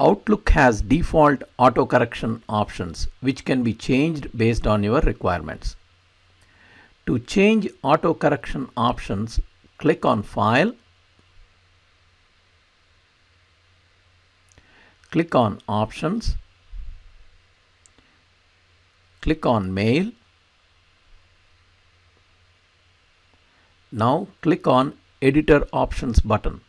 Outlook has default auto correction options which can be changed based on your requirements. To change auto correction options, click on File, click on Options, click on Mail. Now click on Editor Options button.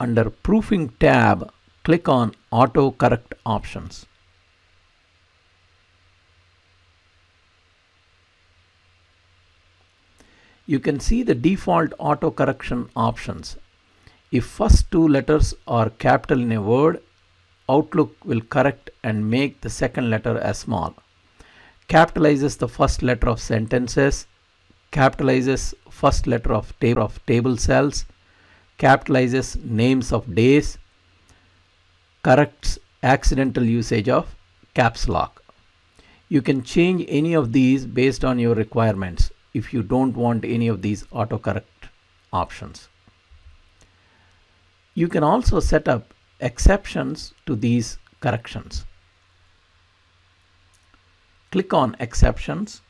Under Proofing tab, click on Auto Correct Options. You can see the default auto correction options. If first two letters are capital in a word, Outlook will correct and make the second letter as small. Capitalizes the first letter of sentences, capitalizes first letter of, table of table cells, capitalizes names of days, corrects accidental usage of caps lock. You can change any of these based on your requirements if you don't want any of these autocorrect options. You can also set up exceptions to these corrections. Click on exceptions.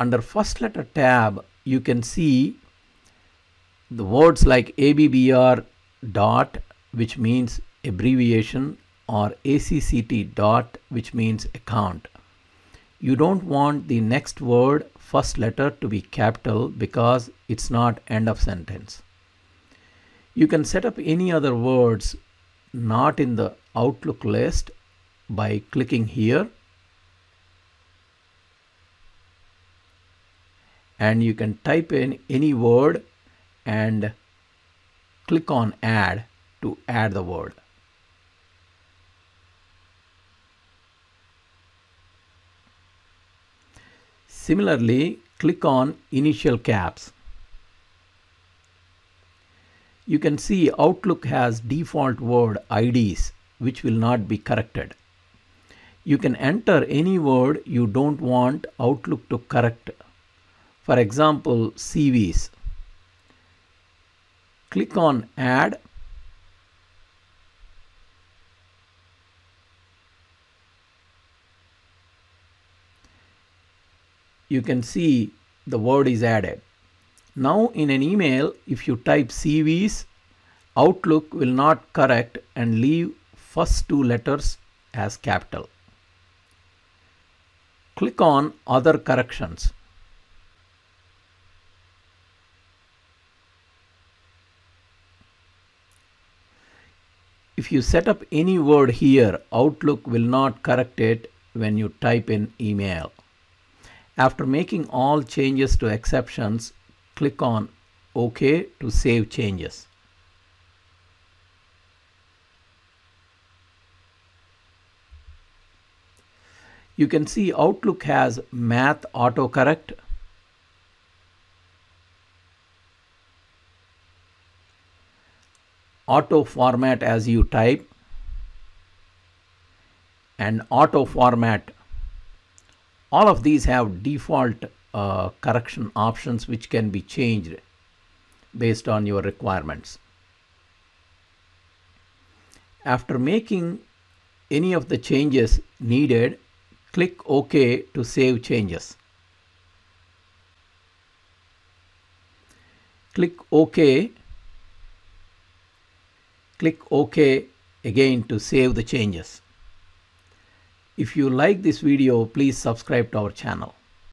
Under first letter tab, you can see the words like ABBR dot, which means abbreviation or ACCT dot which means account. You don't want the next word first letter to be capital because it's not end of sentence. You can set up any other words not in the Outlook list by clicking here and you can type in any word and click on add to add the word. Similarly, click on Initial Caps. You can see Outlook has default word IDs which will not be corrected. You can enter any word you don't want Outlook to correct. For example, CVs. Click on Add you can see the word is added. Now in an email, if you type CVs, Outlook will not correct and leave first two letters as capital. Click on Other Corrections. If you set up any word here, Outlook will not correct it when you type in email. After making all changes to exceptions, click on OK to save changes. You can see Outlook has Math Autocorrect, Auto Format as you type, and Auto Format all of these have default uh, correction options which can be changed based on your requirements. After making any of the changes needed, click OK to save changes. Click OK. Click OK again to save the changes. If you like this video, please subscribe to our channel.